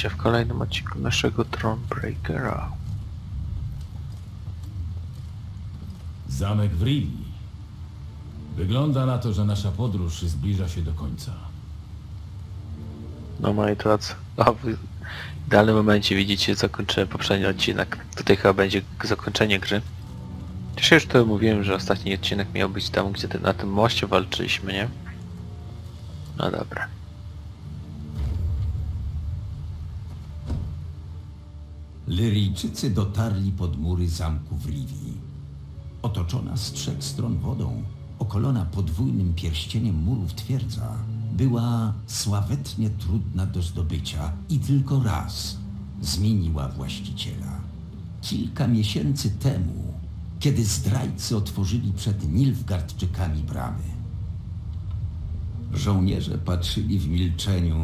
Witajcie w kolejnym odcinku naszego Thronebreakera. Zamek w Rivi. Wygląda na to, że nasza podróż zbliża się do końca. No moi drodzy, o, w idealnym momencie widzicie zakończyłem poprzedni odcinek. Tutaj chyba będzie zakończenie gry. Też już to mówiłem, że ostatni odcinek miał być tam, gdzie ten, na tym moście walczyliśmy, nie? No dobra. Lyryjczycy dotarli pod mury zamku w Liwii. Otoczona z trzech stron wodą, okolona podwójnym pierścieniem murów twierdza, była sławetnie trudna do zdobycia i tylko raz zmieniła właściciela. Kilka miesięcy temu, kiedy zdrajcy otworzyli przed Nilfgardczykami bramy. Żołnierze patrzyli w milczeniu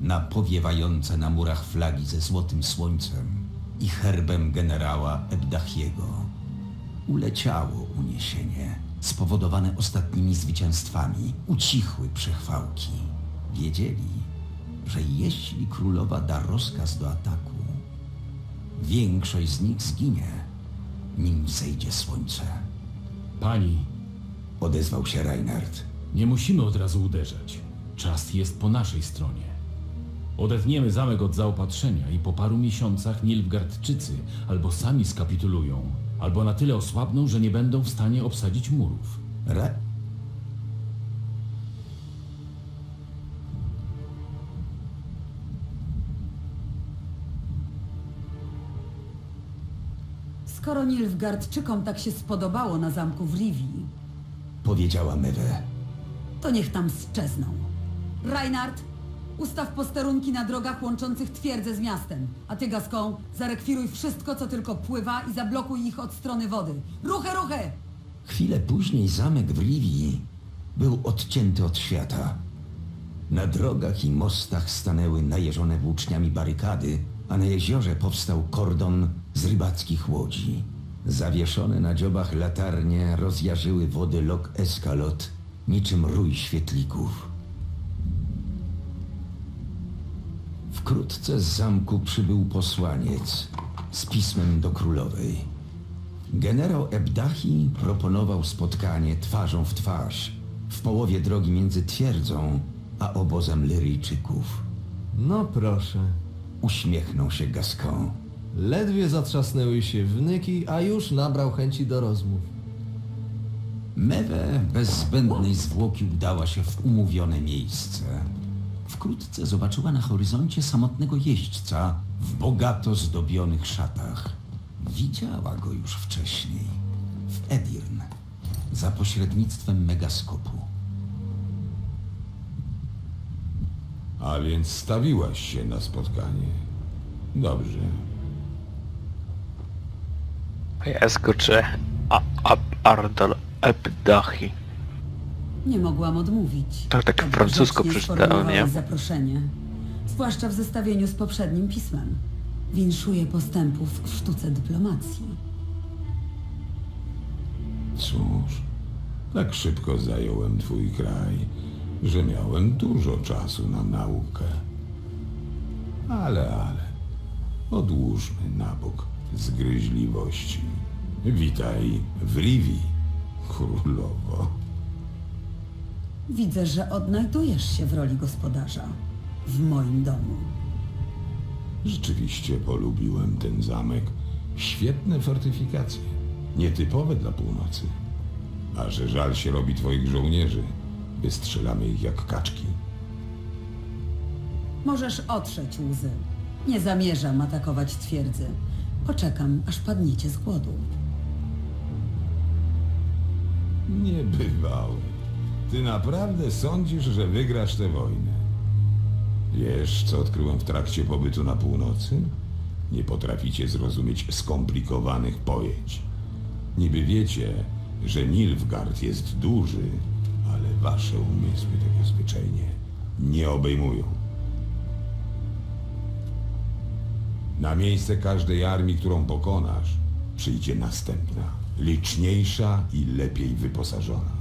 na powiewające na murach flagi ze złotym słońcem i herbem generała Ebdachiego. Uleciało uniesienie, spowodowane ostatnimi zwycięstwami, ucichły przechwałki. Wiedzieli, że jeśli królowa da rozkaz do ataku, większość z nich zginie, nim wzejdzie słońce. Pani, Odezwał się Reinhard. nie musimy od razu uderzać. Czas jest po naszej stronie. Odetniemy zamek od zaopatrzenia i po paru miesiącach Nilfgardczycy albo sami skapitulują, albo na tyle osłabną, że nie będą w stanie obsadzić murów. Re... Skoro Nilfgardczykom tak się spodobało na zamku w Rivii, Powiedziała Mewe. to niech tam sczezną. Reinhard, ustaw posterunki na drogach łączących twierdzę z miastem, a ty, Gaską, zarekwiruj wszystko, co tylko pływa i zablokuj ich od strony wody. Ruchy, ruchy! Chwilę później zamek w Liwii był odcięty od świata. Na drogach i mostach stanęły najeżone włóczniami barykady, a na jeziorze powstał kordon z rybackich łodzi. Zawieszone na dziobach latarnie rozjarzyły wody lok Eskalot, niczym rój świetlików. Wkrótce z zamku przybył posłaniec z pismem do królowej. Generał Ebdachi proponował spotkanie twarzą w twarz w połowie drogi między twierdzą a obozem Lyryjczyków. No proszę. Uśmiechnął się Gascon. Ledwie zatrzasnęły się wnyki, a już nabrał chęci do rozmów. Mewe bez zbędnej zwłoki udała się w umówione miejsce. Wkrótce zobaczyła na horyzoncie samotnego jeźdźca w bogato zdobionych szatach. Widziała go już wcześniej, w Edirn, za pośrednictwem megaskopu. A więc stawiłaś się na spotkanie. Dobrze. Ja skoczę a, a, Ardal Ebdachi. Nie mogłam odmówić. Tak, tak francusko grzecznie przeczytałem, nie? zaproszenie. Zwłaszcza w zestawieniu z poprzednim pismem. Winszuję postępów w sztuce dyplomacji. Cóż, tak szybko zająłem twój kraj, że miałem dużo czasu na naukę. Ale, ale, odłóżmy na bok zgryźliwości. Witaj w Rivi, królowo. Widzę, że odnajdujesz się w roli gospodarza. W moim domu. Rzeczywiście polubiłem ten zamek. Świetne fortyfikacje. Nietypowe dla północy. A że żal się robi twoich żołnierzy, wystrzelamy ich jak kaczki. Możesz otrzeć łzy. Nie zamierzam atakować twierdzy. Poczekam, aż padniecie z głodu. Niebywały. Ty naprawdę sądzisz, że wygrasz tę wojnę? Wiesz, co odkryłem w trakcie pobytu na północy? Nie potraficie zrozumieć skomplikowanych pojęć. Niby wiecie, że Nilfgaard jest duży, ale wasze umysły tego zwyczajnie nie obejmują. Na miejsce każdej armii, którą pokonasz, przyjdzie następna, liczniejsza i lepiej wyposażona.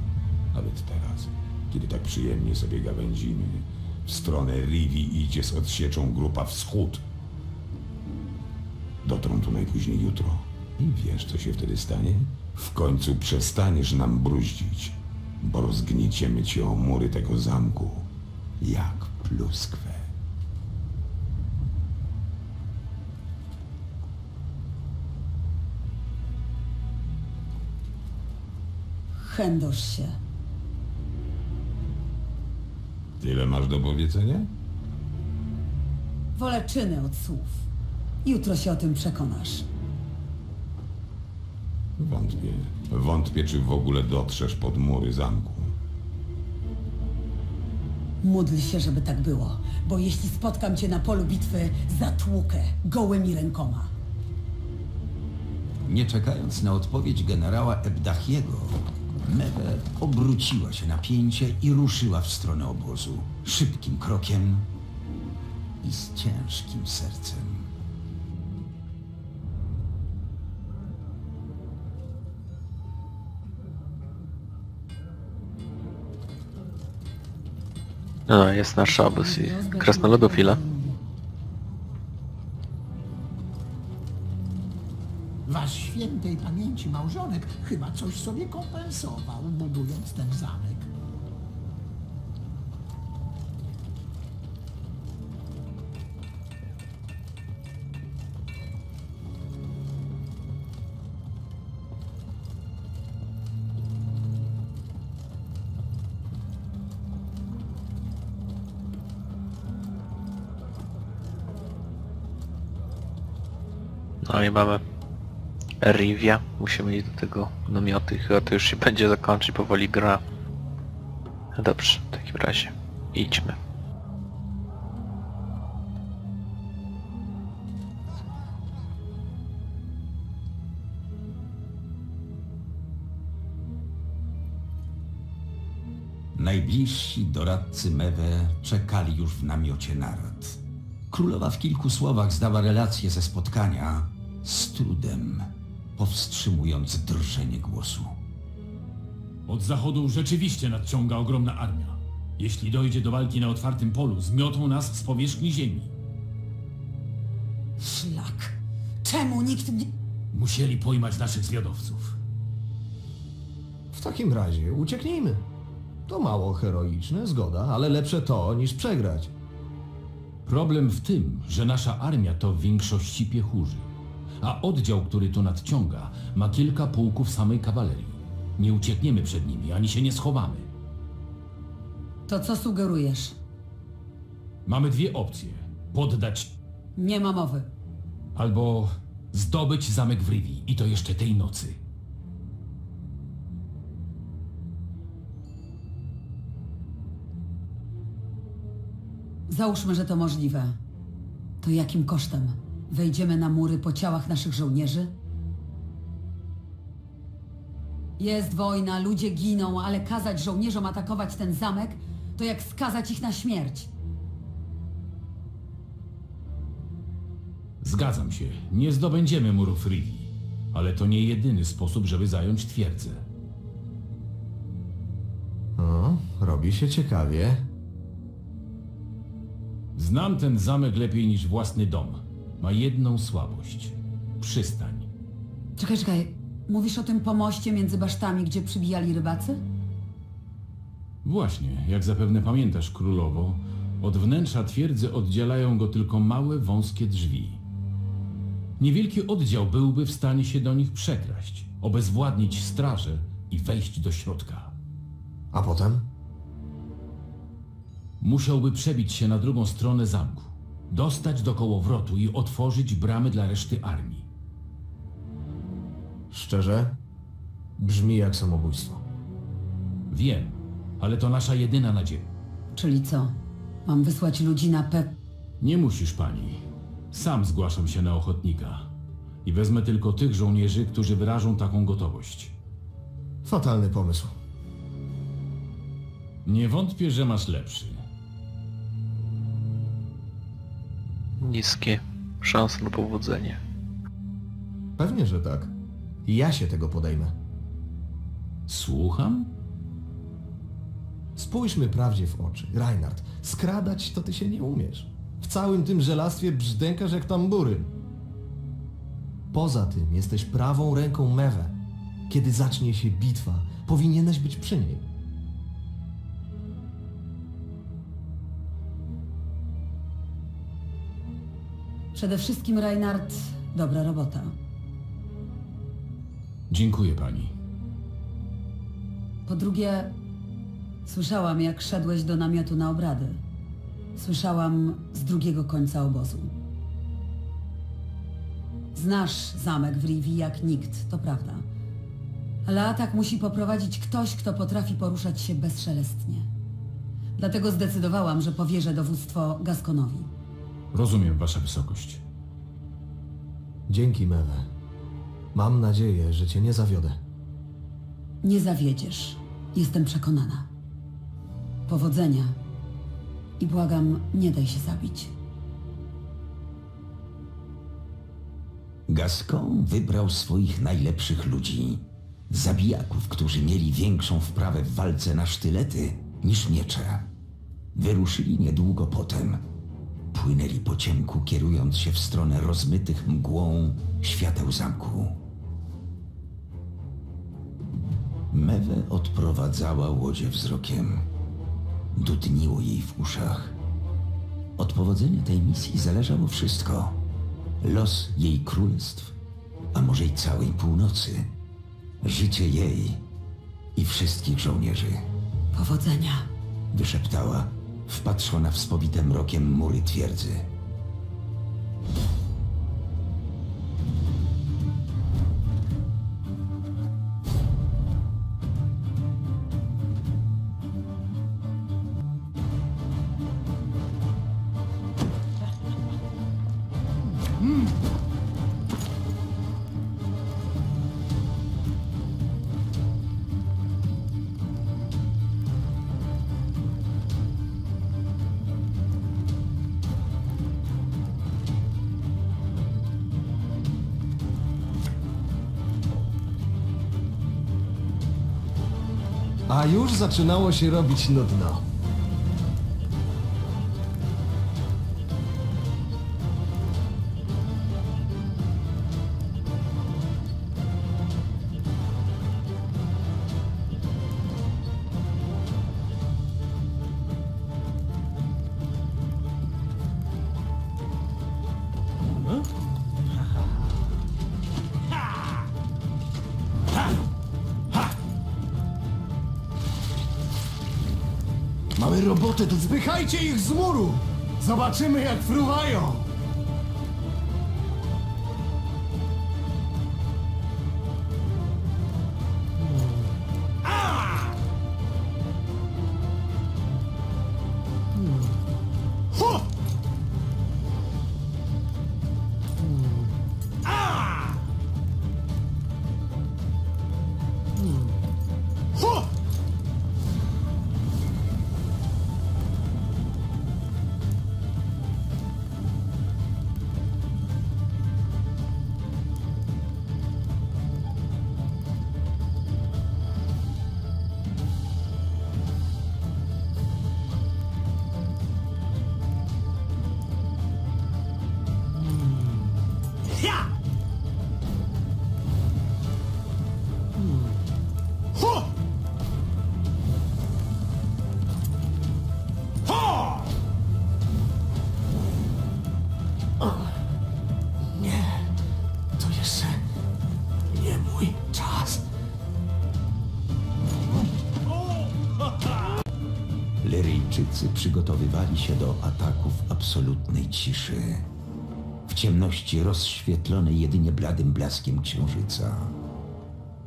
Nawet teraz, kiedy tak przyjemnie sobie gawędzimy, W stronę Rivi idzie z odsieczą grupa Wschód. Dotrą tu najpóźniej jutro. I wiesz, co się wtedy stanie? W końcu przestaniesz nam bruździć, bo rozgnieciemy cię o mury tego zamku, jak pluskwę. Chędosz się. Tyle masz do powiedzenia? Wolę czyny od słów. Jutro się o tym przekonasz. Wątpię. Wątpię, czy w ogóle dotrzesz pod mury zamku. Módl się, żeby tak było, bo jeśli spotkam cię na polu bitwy, zatłukę gołymi rękoma. Nie czekając na odpowiedź generała Ebdachiego, Mewe obróciła się na pięcie i ruszyła w stronę obozu. Szybkim krokiem i z ciężkim sercem. No, jest nasz obóz i krasnoludów ile? Świętej pamięci małżonek chyba coś sobie kompensował, budując ten zamek. No i mamy Rivia. Musimy iść do tego namioty. Chyba to już się będzie zakończyć powoli gra. Dobrze, w takim razie idźmy. Najbliżsi doradcy Mewe czekali już w namiocie narad. Królowa w kilku słowach zdała relację ze spotkania, z trudem powstrzymując drżenie głosu. Od zachodu rzeczywiście nadciąga ogromna armia. Jeśli dojdzie do walki na otwartym polu, zmiotą nas z powierzchni ziemi. Szlak. Czemu nikt nie... Musieli pojmać naszych zwiadowców. W takim razie ucieknijmy. To mało heroiczne, zgoda, ale lepsze to niż przegrać. Problem w tym, że nasza armia to w większości piechurzy, a oddział, który tu nadciąga, ma kilka pułków samej kawalerii. Nie uciekniemy przed nimi, ani się nie schowamy. To co sugerujesz? Mamy dwie opcje. Poddać Nie ma mowy. albo zdobyć zamek w Rivi i to jeszcze tej nocy. Załóżmy, że to możliwe. To jakim kosztem? Wejdziemy na mury po ciałach naszych żołnierzy? Jest wojna, ludzie giną, ale kazać żołnierzom atakować ten zamek, to jak skazać ich na śmierć. Zgadzam się, nie zdobędziemy murów Rivi, ale to nie jedyny sposób, żeby zająć twierdzę. O, robi się ciekawie. Znam ten zamek lepiej niż własny dom. Ma jedną słabość. Przystań. Czekaj, czekaj. Mówisz o tym pomoście między basztami, gdzie przybijali rybacy? Właśnie, jak zapewne pamiętasz, królowo, od wnętrza twierdzy oddzielają go tylko małe, wąskie drzwi. Niewielki oddział byłby w stanie się do nich przekraść, obezwładnić straże i wejść do środka. A potem? Musiałby przebić się na drugą stronę zamku, dostać do kołowrotu i otworzyć bramy dla reszty armii. Szczerze? Brzmi jak samobójstwo. Wiem, ale to nasza jedyna nadzieja. Czyli co? Mam wysłać ludzi na pe... Nie musisz, pani. Sam zgłaszam się na ochotnika. I wezmę tylko tych żołnierzy, którzy wyrażą taką gotowość. Fatalny pomysł. Nie wątpię, że masz lepszy. Niskie szanse na powodzenie. Pewnie, że tak. Ja się tego podejmę. Słucham? Spójrzmy prawdzie w oczy. Reinhard, skradać to ty się nie umiesz. W całym tym żelastwie brzdękasz jak tambury. Poza tym jesteś prawą ręką Mewe. Kiedy zacznie się bitwa, powinieneś być przy niej. Przede wszystkim, Reinhard, dobra robota. Dziękuję pani. Po drugie, słyszałam, jak szedłeś do namiotu na obrady. Słyszałam z drugiego końca obozu. Znasz zamek w Rivi jak nikt, to prawda. Ale atak musi poprowadzić ktoś, kto potrafi poruszać się bezszelestnie. Dlatego zdecydowałam, że powierzę dowództwo Gaskonowi. Rozumiem, wasza wysokość. Dzięki, Mewe. Mam nadzieję, że cię nie zawiodę. Nie zawiedziesz. Jestem przekonana. Powodzenia. I błagam, nie daj się zabić. Gascon wybrał swoich najlepszych ludzi. Zabijaków, którzy mieli większą wprawę w walce na sztylety niż miecze. Wyruszyli niedługo potem. Płynęli po ciemku, kierując się w stronę rozmytych mgłą świateł zamku. Mewe odprowadzała łodzie wzrokiem. Dudniło jej w uszach. Od powodzenia tej misji zależało wszystko. Los jej królestw, a może i całej północy. Życie jej i wszystkich żołnierzy. Powodzenia. Wyszeptała, wpatrzona w spowite mrokiem mury twierdzy. Zaczynało się robić nudno. Mamy robotę, to zbychajcie ich z muru! Zobaczymy jak fruwają! Nie, to jeszcze nie mój czas. Lyryjczycy przygotowywali się do ataku w absolutnej ciszy. W ciemności rozświetlonej jedynie bladym blaskiem księżyca.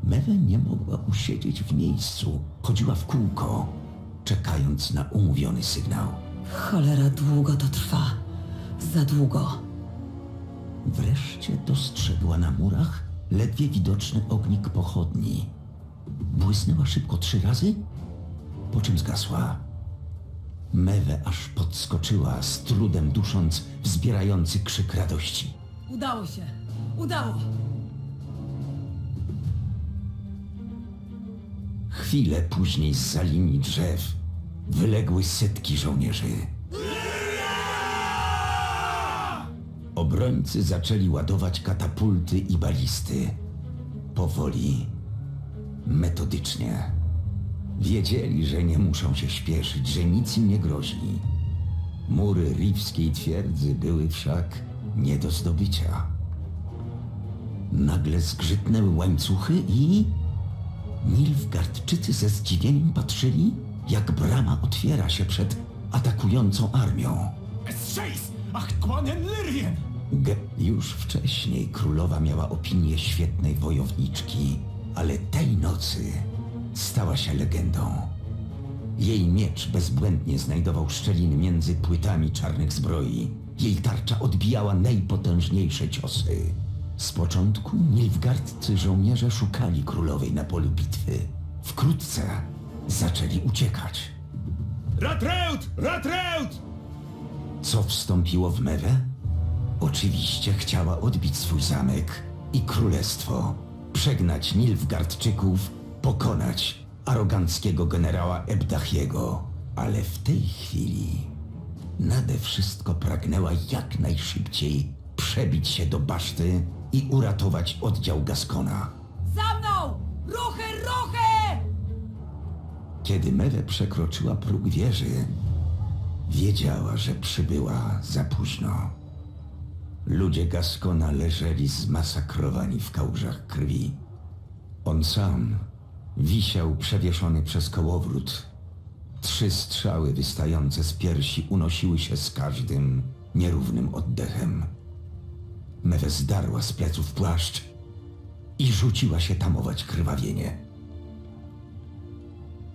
Mewe nie mogła usiedzieć w miejscu. Chodziła w kółko, czekając na umówiony sygnał. Cholera, długo to trwa. Za długo. Wreszcie dostrzegła na murach ledwie widoczny ognik pochodni. Błysnęła szybko trzy razy, po czym zgasła. Mewe aż podskoczyła, z trudem dusząc wzbierający krzyk radości. Udało się. Udało. Chwilę później z za linii drzew wyległy setki żołnierzy. Obrońcy zaczęli ładować katapulty i balisty. Powoli, metodycznie. Wiedzieli, że nie muszą się śpieszyć, że nic im nie grozi. Mury rifskiej twierdzy były wszak nie do zdobycia. Nagle zgrzytnęły łańcuchy i... Nilfgardczycy ze zdziwieniem patrzyli, jak brama otwiera się przed atakującą armią. Esseis! Ach, Quanen Lyrien! Już wcześniej królowa miała opinię świetnej wojowniczki, ale tej nocy stała się legendą. Jej miecz bezbłędnie znajdował szczeliny między płytami czarnych zbroi. Jej tarcza odbijała najpotężniejsze ciosy. Z początku nilfgaardcy żołnierze szukali królowej na polu bitwy. Wkrótce zaczęli uciekać. Ratreut! Ratreut! Co wstąpiło w mewę? Oczywiście chciała odbić swój zamek i królestwo, przegnać Nilfgardczyków, pokonać aroganckiego generała Ebdachiego. Ale w tej chwili nade wszystko pragnęła jak najszybciej przebić się do baszty i uratować oddział Gaskona. Za mną! Ruchy, ruchy! Kiedy Mewe przekroczyła próg wieży, wiedziała, że przybyła za późno. Ludzie Gaskona leżeli zmasakrowani w kałużach krwi. On sam wisiał przewieszony przez kołowrót. Trzy strzały wystające z piersi unosiły się z każdym nierównym oddechem. Mewe zdarła z pleców płaszcz i rzuciła się tamować krwawienie.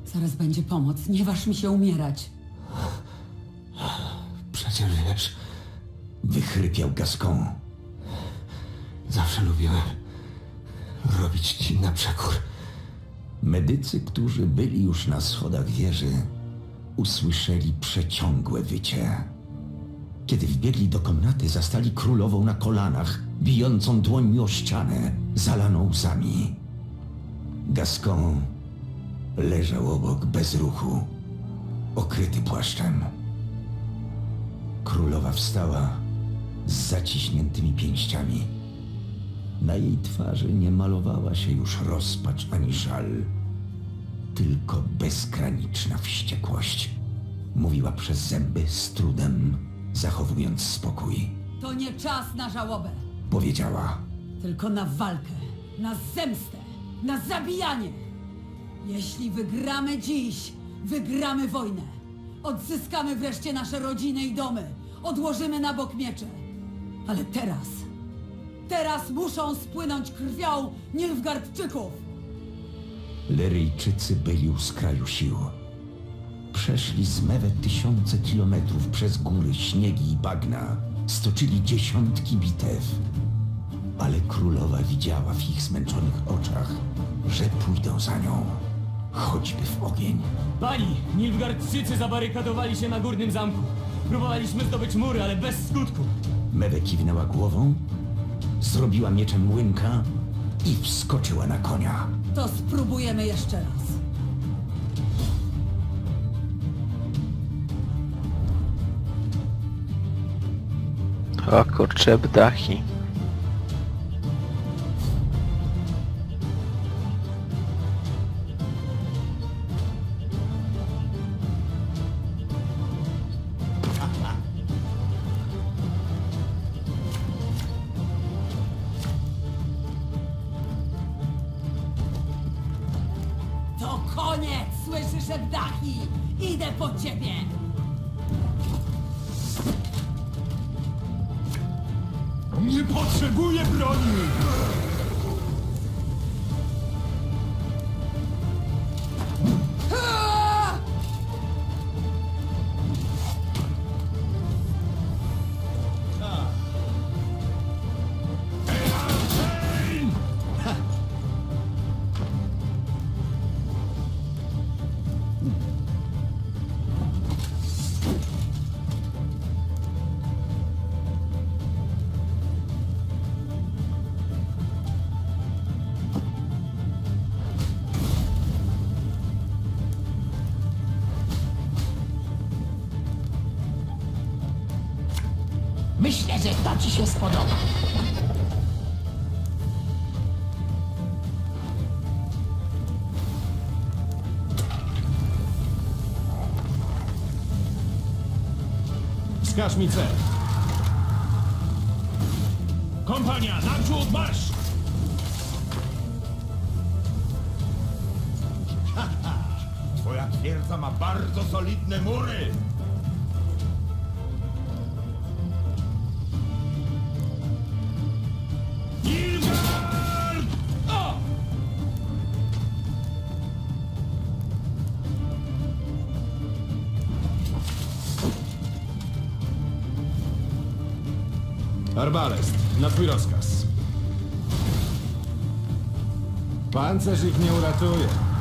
Zaraz będzie pomoc, nie waż mi się umierać. Przecież wiesz, wychrypiał Gascon. Zawsze lubiłem robić ci na przekór. Medycy, którzy byli już na schodach wieży, usłyszeli przeciągłe wycie. Kiedy wbiegli do komnaty, zastali królową na kolanach, bijącą dłońmi o ścianę, zalaną łzami. Gascon leżał obok bez ruchu, okryty płaszczem. Królowa wstała z zaciśniętymi pięściami. Na jej twarzy nie malowała się już rozpacz ani żal, tylko bezgraniczna wściekłość. Mówiła przez zęby z trudem, zachowując spokój. To nie czas na żałobę, Powiedziała: tylko na walkę, na zemstę, na zabijanie. Jeśli wygramy dziś, wygramy wojnę. Odzyskamy wreszcie nasze rodziny i domy. Odłożymy na bok miecze. Ale teraz, teraz muszą spłynąć krwią Nilfgardczyków. Leryjczycy byli u skraju sił. Przeszli z Mewę tysiące kilometrów przez góry, śniegi i bagna. Stoczyli dziesiątki bitew. Ale królowa widziała w ich zmęczonych oczach, że pójdą za nią, choćby w ogień. Pani, Nilfgaardczycy zabarykadowali się na górnym zamku. Próbowaliśmy zdobyć mury, ale bez skutku. Mewe kiwnęła głową, zrobiła mieczem młynka i wskoczyła na konia. To spróbujemy jeszcze raz. O kurcze, bdachi. Myślę, że to ci się spodoba. Wskaż mi cel. Kompania, naprzód marsz! Twoja twierdza ma bardzo solidne mury. Twój rozkaz. Pancerz ich nie uratuje.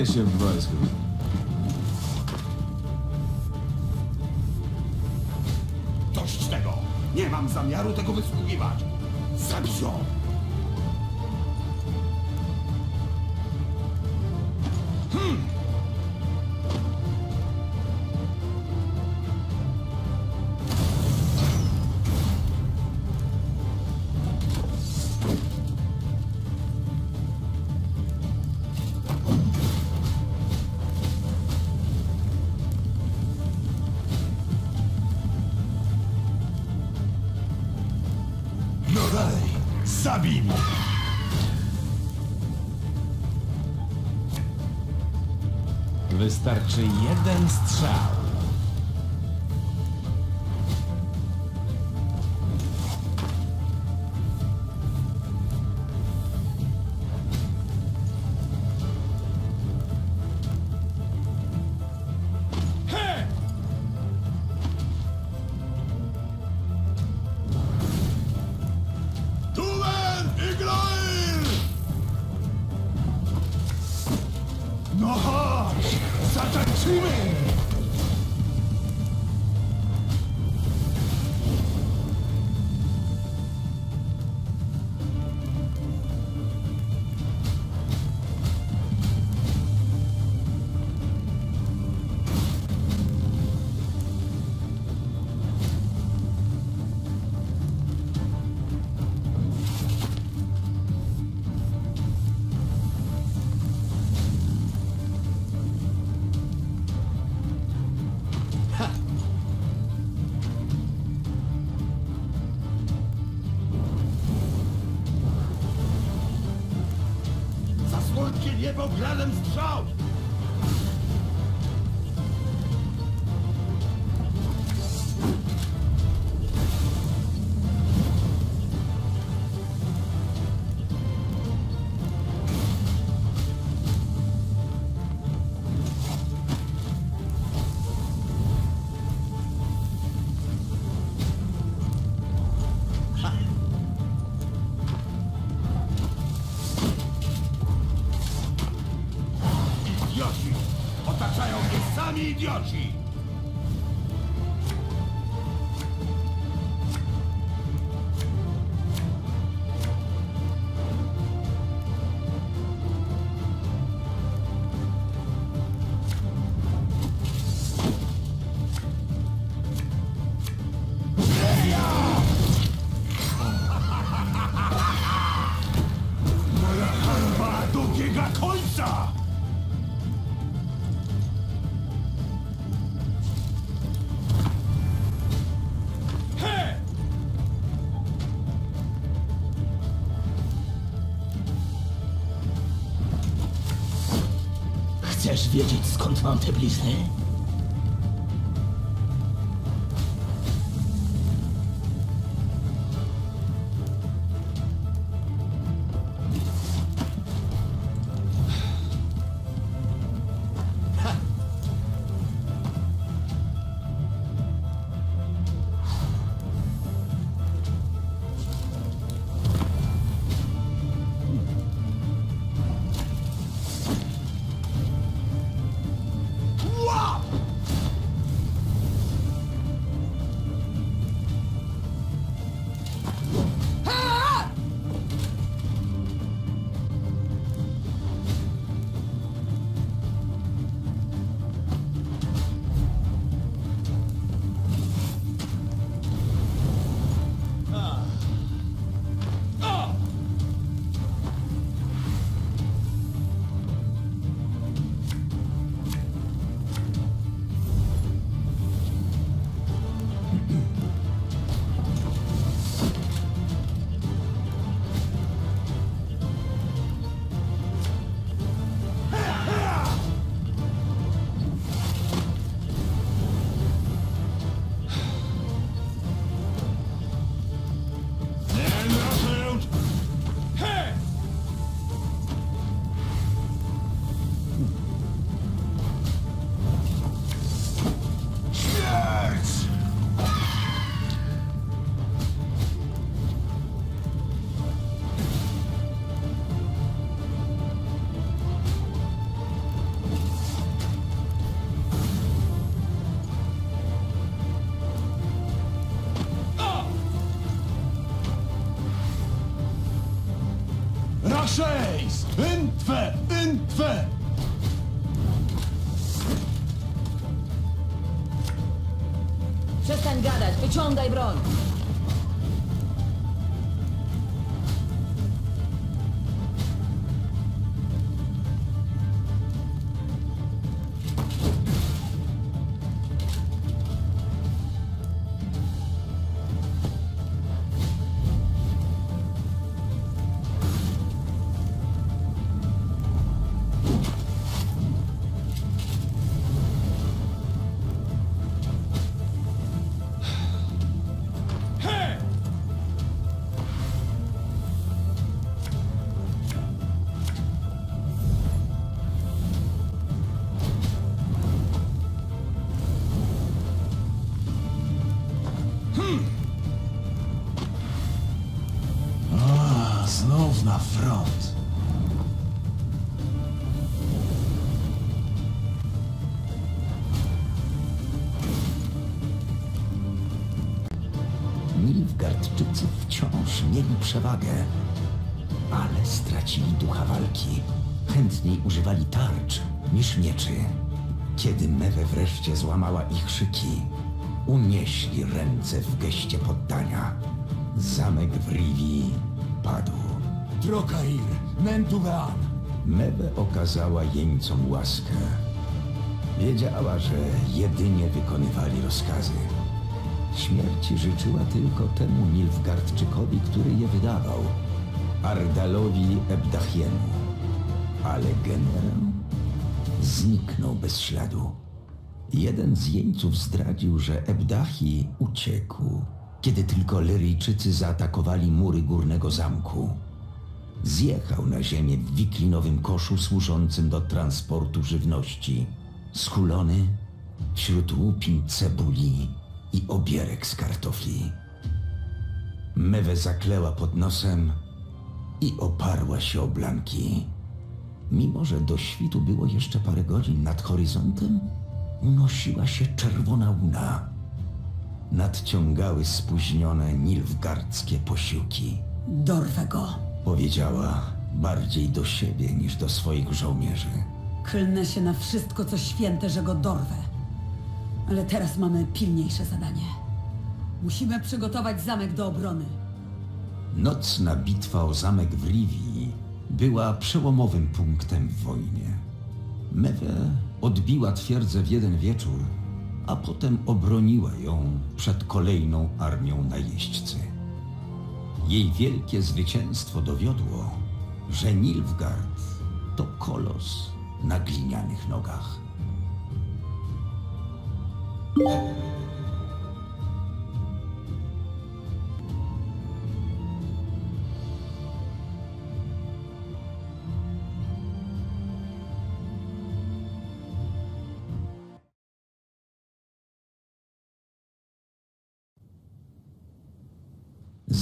Marnuje się w wojsku. Zabij mnie! Wystarczy jeden strzał. nie pokradłem strzał! Chcesz wiedzieć, skąd mam te blizny? Chętniej używali tarcz niż mieczy. Kiedy Mewe wreszcie złamała ich szyki, unieśli ręce w geście poddania. Zamek w Rivi padł. Trokair, Nentuvean. Mewe okazała jeńcom łaskę. Wiedziała, że jedynie wykonywali rozkazy. Śmierci życzyła tylko temu Nilfgaardczykowi, który je wydawał. Ardalowi Ebdachiemu. Ale generał zniknął bez śladu. Jeden z jeńców zdradził, że Ebdachi uciekł, kiedy tylko Lyryjczycy zaatakowali mury górnego zamku. Zjechał na ziemię w wiklinowym koszu służącym do transportu żywności. Skulony wśród łupin cebuli i obierek z kartofli. Mewę zakleła pod nosem i oparła się o blanki. Mimo, że do świtu było jeszcze parę godzin nad horyzontem, unosiła się czerwona łuna. Nadciągały spóźnione nilfgardzkie posiłki. Dorwę go! Powiedziała bardziej do siebie niż do swoich żołnierzy. Klnę się na wszystko, co święte, że go dorwę. Ale teraz mamy pilniejsze zadanie. Musimy przygotować zamek do obrony. Nocna bitwa o zamek w Rivi była przełomowym punktem w wojnie. Mewe odbiła twierdzę w jeden wieczór, a potem obroniła ją przed kolejną armią najeźdźcy. Jej wielkie zwycięstwo dowiodło, że Nilfgaard to kolos na glinianych nogach.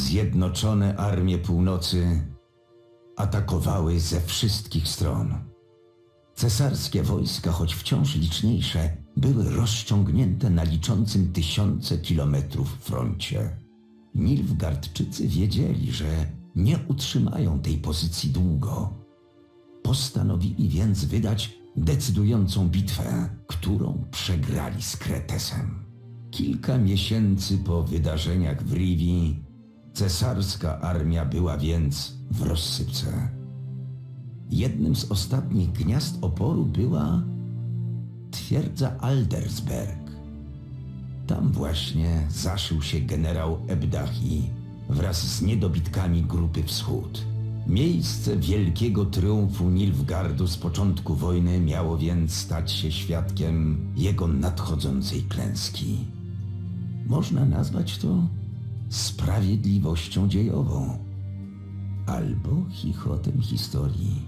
Zjednoczone armie północy atakowały ze wszystkich stron. Cesarskie wojska, choć wciąż liczniejsze, były rozciągnięte na liczącym tysiące kilometrów froncie. Nilfgaardczycy wiedzieli, że nie utrzymają tej pozycji długo. Postanowili więc wydać decydującą bitwę, którą przegrali z Kretesem. Kilka miesięcy po wydarzeniach w Rivi cesarska armia była więc w rozsypce. Jednym z ostatnich gniazd oporu była twierdza Aldersberg. Tam właśnie zaszył się generał Ebdachi wraz z niedobitkami Grupy Wschód. Miejsce wielkiego triumfu Nilfgardu z początku wojny miało więc stać się świadkiem jego nadchodzącej klęski. Można nazwać to sprawiedliwością dziejową albo chichotem historii.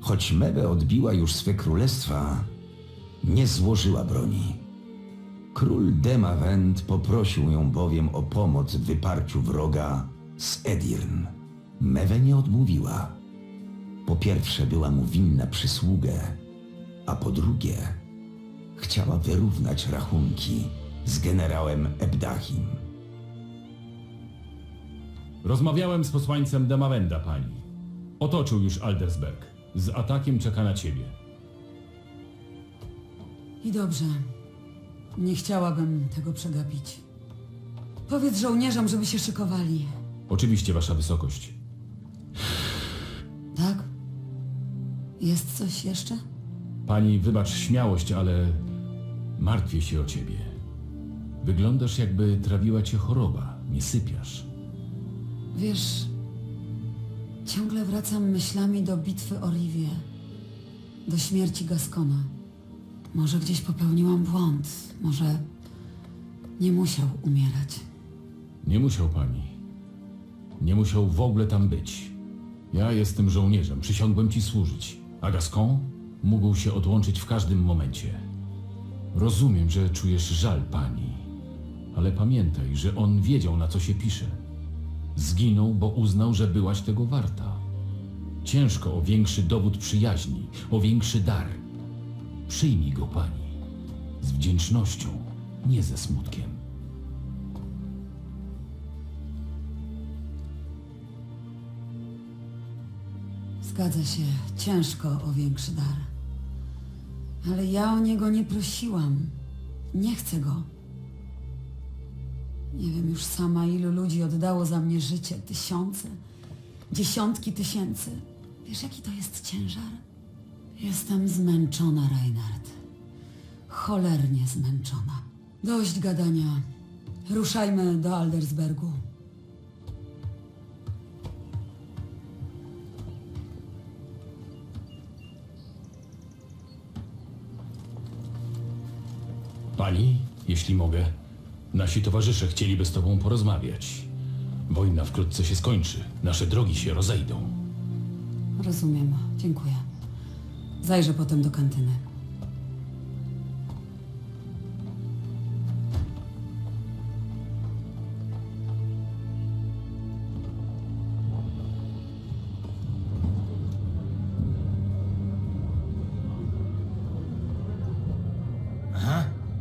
Choć Mebe odbiła już swe królestwa, nie złożyła broni. Król Demavend poprosił ją bowiem o pomoc w wyparciu wroga z Edirn. Mewe nie odmówiła. Po pierwsze była mu winna przysługę, a po drugie chciała wyrównać rachunki z generałem Ebdachim. Rozmawiałem z posłańcem Demawenda, pani. Otoczył już Aldersberg. Z atakiem czeka na ciebie. I dobrze. Nie chciałabym tego przegapić. Powiedz żołnierzom, żeby się szykowali. Oczywiście, wasza wysokość. Tak? Jest coś jeszcze? Pani, wybacz śmiałość, ale martwię się o ciebie. Wyglądasz jakby trawiła cię choroba. Nie sypiasz. Wiesz, ciągle wracam myślami do bitwy o Rivię, do śmierci Gaskona. Może gdzieś popełniłam błąd, może nie musiał umierać. Nie musiał pani. Nie musiał w ogóle tam być. Ja jestem żołnierzem, przysiągłem ci służyć. A Gascon mógł się odłączyć w każdym momencie. Rozumiem, że czujesz żal pani, ale pamiętaj, że on wiedział, na co się pisze. Zginął, bo uznał, że byłaś tego warta. Ciężko o większy dowód przyjaźni, o większy dar. Przyjmij go pani. Z wdzięcznością, nie ze smutkiem. Zgadza się, ciężko o większy dar. Ale ja o niego nie prosiłam. Nie chcę go. Nie wiem już sama, ilu ludzi oddało za mnie życie. Tysiące, dziesiątki tysięcy. Wiesz, jaki to jest ciężar? Jestem zmęczona, Reinhard. Cholernie zmęczona. Dość gadania. Ruszajmy do Aldersbergu. Pani, jeśli mogę, nasi towarzysze chcieliby z tobą porozmawiać. Wojna wkrótce się skończy, nasze drogi się rozejdą. Rozumiem. Dziękuję. Zajrzę potem do kantyny.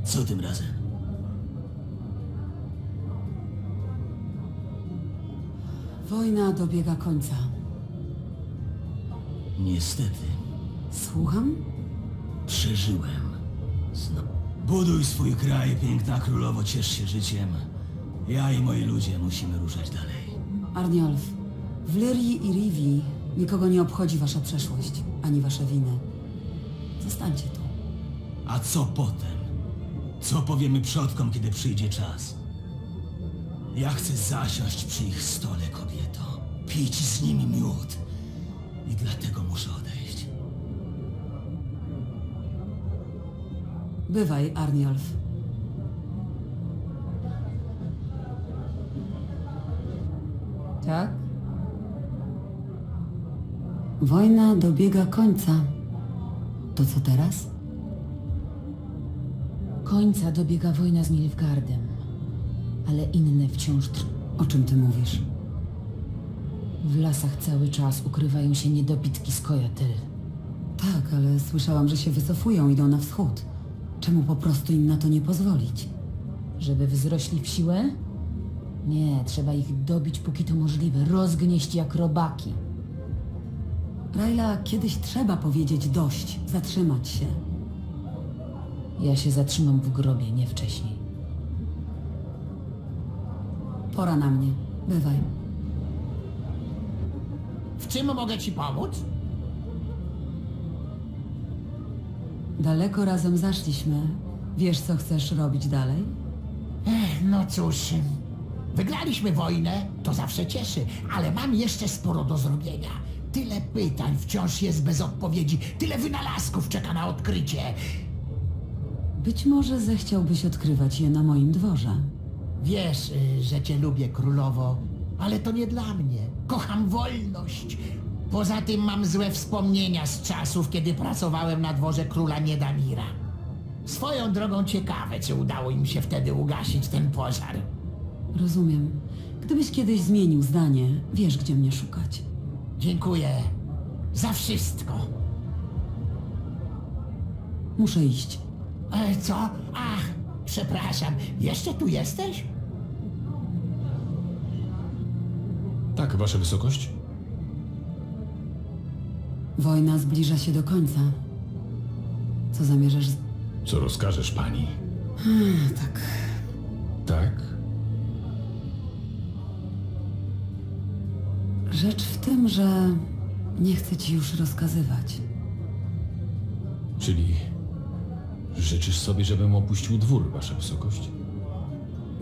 Co tym razem? Wojna dobiega końca. Niestety, Słucham? przeżyłem. Buduj swój kraj, piękna królowo, ciesz się życiem. Ja i moi ludzie musimy ruszać dalej. Arniolf, w Lyrii i Rivi nikogo nie obchodzi wasza przeszłość, ani wasze winy. Zostańcie tu. A co potem? Co powiemy przodkom, kiedy przyjdzie czas? Ja chcę zasiąść przy ich stole, kobieto. Pić z nimi miód. I dlatego muszę odejść. Bywaj, Arniolf. Tak? Wojna dobiega końca. To co teraz? Końca dobiega wojna z Nilfgaardem, ale inne wciąż. O czym ty mówisz? W lasach cały czas ukrywają się niedobitki z Kojatyl. Tak, ale słyszałam, że się wycofują, idą na wschód. Czemu po prostu im na to nie pozwolić? Żeby wzrośli w siłę? Nie, trzeba ich dobić póki to możliwe, rozgnieść jak robaki. Raila, kiedyś trzeba powiedzieć dość, zatrzymać się. Ja się zatrzymam w grobie, nie wcześniej. Pora na mnie. Bywaj. Czym mogę ci pomóc? Daleko razem zaszliśmy. Wiesz, co chcesz robić dalej? Ech, no cóż, wygraliśmy wojnę, to zawsze cieszy, ale mam jeszcze sporo do zrobienia. Tyle pytań wciąż jest bez odpowiedzi, tyle wynalazków czeka na odkrycie. Być może zechciałbyś odkrywać je na moim dworze. Wiesz, y, że cię lubię, królowo, ale to nie dla mnie. Kocham wolność. Poza tym mam złe wspomnienia z czasów, kiedy pracowałem na dworze króla Niedamira. Swoją drogą ciekawe, czy udało im się wtedy ugasić ten pożar. Rozumiem. Gdybyś kiedyś zmienił zdanie, wiesz, gdzie mnie szukać. Dziękuję za wszystko. Muszę iść. E, co? Ach, przepraszam. Jeszcze tu jesteś? Tak, wasza wysokość? Wojna zbliża się do końca. Co zamierzasz... z- Co rozkażesz pani? Tak, Tak? rzecz w tym, że nie chcę ci już rozkazywać. Czyli życzysz sobie, żebym opuścił dwór, wasza wysokość?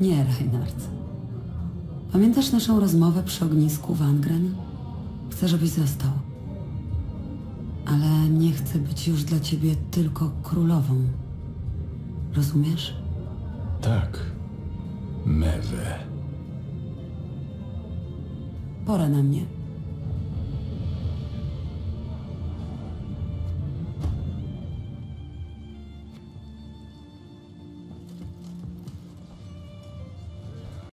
Nie, Reinhard. Pamiętasz naszą rozmowę przy ognisku w Angren? Chcę, żebyś został. Ale nie chcę być już dla ciebie tylko królową. Rozumiesz? Tak. Mewe. Pora na mnie.